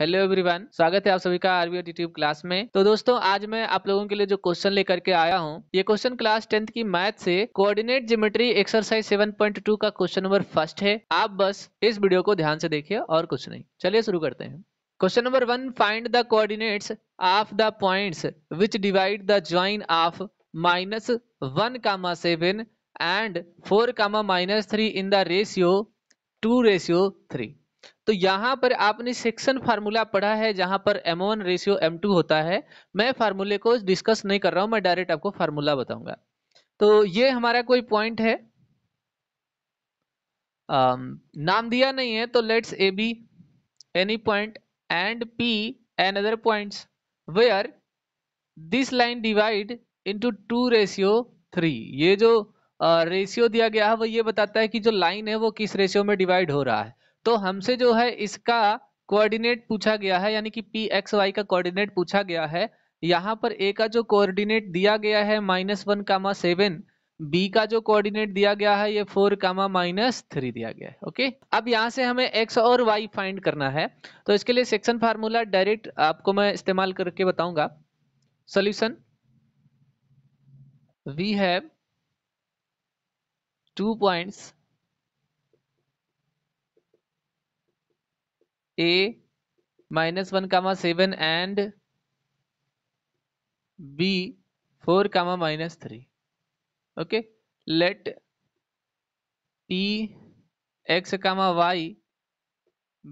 Hello everyone स्वागत है आप सभी का आरबीआर यूट्यूब क्लास में तो दोस्तों आज मैं आप लोगों के लिए जो क्वेश्चन लेकर के आया हूँ ये क्वेश्चन क्लास टेंथ की मैथ से कोऑर्डिनेट जिमेट्री एक्सरसाइज 7.2 का क्वेश्चन नंबर फर्स्ट है आप बस इस वीडियो को ध्यान से देखिए और कुछ नहीं चलिए शुरू करते हैं question number one find the coordinates of the points which divide the join of minus one comma seven and four comma minus three in the ratio two ratio three तो यहाँ पर आपने सेक्शन फार्मूला पढ़ा है जहां पर M1 ratio two होता है मैं फार्मूले को डिस्कस नहीं कर रहा हूं मैं डायरेक्ट आपको फार्मूला बताऊंगा तो ये हमारा कोई पॉइंट है um, नाम दिया नहीं है तो let's A B any point and P an other point where this line divide into two ratio three ये जो रेशियो uh, दिया गया है वो ये बताता है कि जो लाइन है वो किस रेशियो में डिवाइड हो रहा है तो हमसे जो है इसका कोऑर्डिनेट पूछा गया है यानी कि पी एक्स वाई का कोऑर्डिनेट पूछा गया है यहाँ पर ए का जो कोऑर्डिनेट दिया गया है minus one comma seven B का जो कोऑर्डिनेट दिया गया है ये फोर कामा माइनस थ्री दिया गया है ओके अब यहाँ से हमें एक्स और वाई फाइंड करना है तो इसके लिए सेक्शन फार्मूला डायरेक्ट आपको मैं इस्तेमाल करके बताऊंगा solution we have two points A minus 1, 7 and B 4, -3. Okay, let P x, y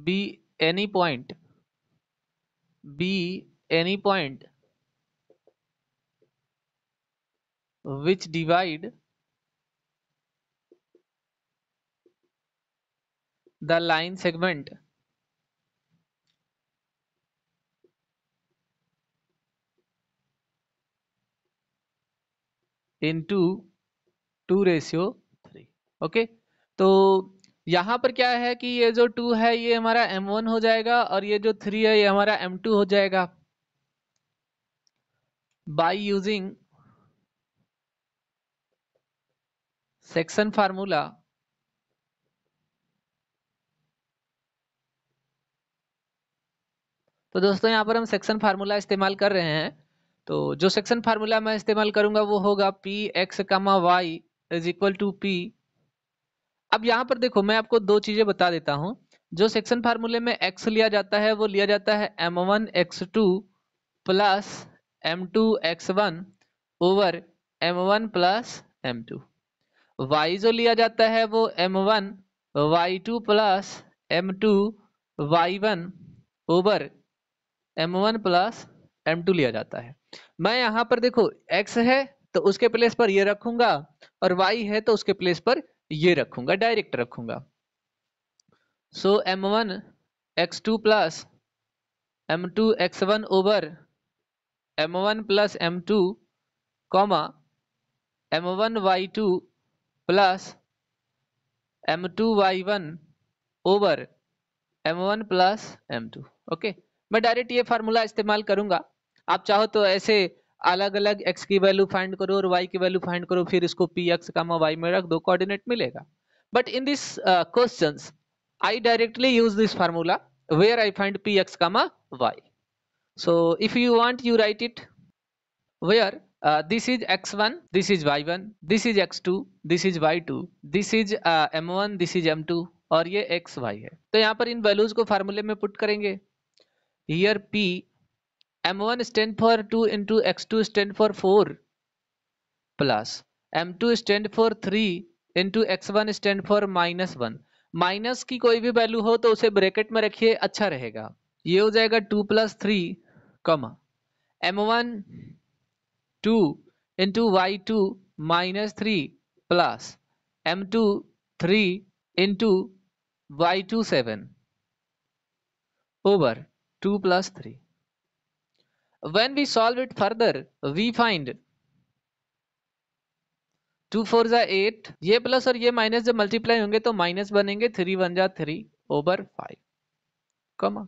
be any point which divide the line segment into two ratio three okay तो यहाँ पर क्या है कि ये जो टू है ये हमारा एम वन हो जाएगा और ये जो थ्री है ये हमारा एम टू हो जाएगा बाई यूजिंग सेक्शन फार्मूला तो दोस्तों यहां पर हम सेक्शन फार्मूला इस्तेमाल कर रहे हैं तो जो सेक्शन फार्मूला मैं इस्तेमाल करूंगा वो होगा P x comma y is equal to P अब यहाँ पर देखो मैं आपको दो चीजें बता देता हूँ जो सेक्शन फार्मूले में एक्स लिया जाता है वो लिया जाता है m one x two plus m two x one over m one plus m two y जो लिया जाता है वो m one y two plus m two y one over m one plus m two लिया जाता है मैं यहां पर देखो x है तो उसके प्लेस पर ये रखूंगा और y है तो उसके प्लेस पर ये रखूंगा डायरेक्ट रखूंगा so m one x two plus m two x one over m one plus m two comma m one y two plus m two y one over m one plus m two okay मैं direct ये formula इस्तेमाल करूंगा आप चाहो तो ऐसे अलग अलग एक्स की वैल्यू फाइंड करो और वाई की वैल्यू फाइंड करो फिर इसको पी एक्स कामा वाई में रख दो कोऑर्डिनेट मिलेगा but in this question I directly use this formula where y so if you want you write it where this is x one this is y one this is x two this is y two this is m one this is m two और ये x Y है तो यहाँ पर इन values को फार्मूले में put करेंगे here P m1 stand for 2 into x2 stand for 4 plus m2 stand for 3 into x one stand for minus one minus की कोई भी वैल्यू हो तो उसे ब्रैकेट में रखिए अच्छा रहेगा ये हो जाएगा two plus three comma m one two into y two minus three plus m two three into y two seven over two plus three When we solve it further, we find two four जा eight ये plus और ये minus जब multiply होंगे तो minus बनेंगे three one जा three over five comma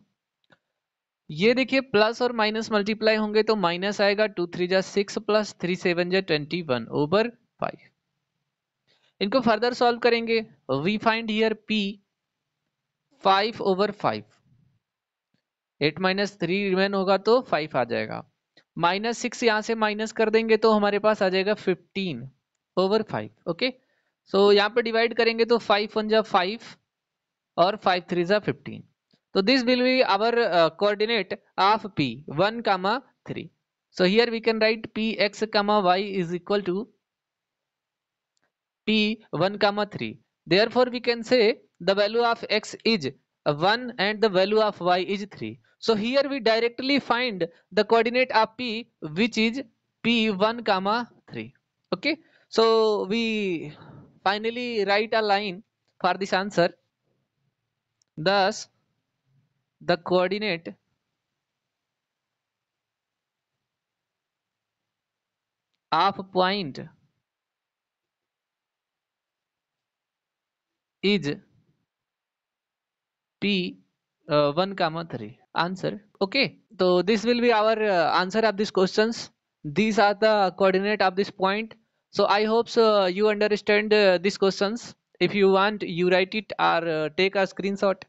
ये देखिए प्लस और माइनस मल्टीप्लाई होंगे तो माइनस आएगा टू थ्री जा सिक्स प्लस थ्री सेवन जा ट्वेंटी वन ओवर फाइव इनको फर्दर सॉल्व करेंगे we find here P five over five eight minus three remain होगा तो फाइव आ जाएगा माइनस सिक्स यहाँ से माइनस कर देंगे तो हमारे पास आ जाएगा fifteen over five okay so यहाँ पे डिवाइड करेंगे तो फाइव वन जा फाइव और फाइव थ्री जा फिफ्टीन तो this will be our coordinate of P one comma three so here we can write P x comma y is equal to P one comma three therefore we can say the value of x is 1 and the value of y is 3. So here we directly find the coordinate of p which is p1 comma 3. Okay. So we finally write a line for this answer. Thus the coordinate of point is P uh, 1 comma 3 answer okay so this will be our uh, answer of these questions these are the coordinate of this point so i hope so you understand uh, these questions if you want you write it or uh, take a screenshot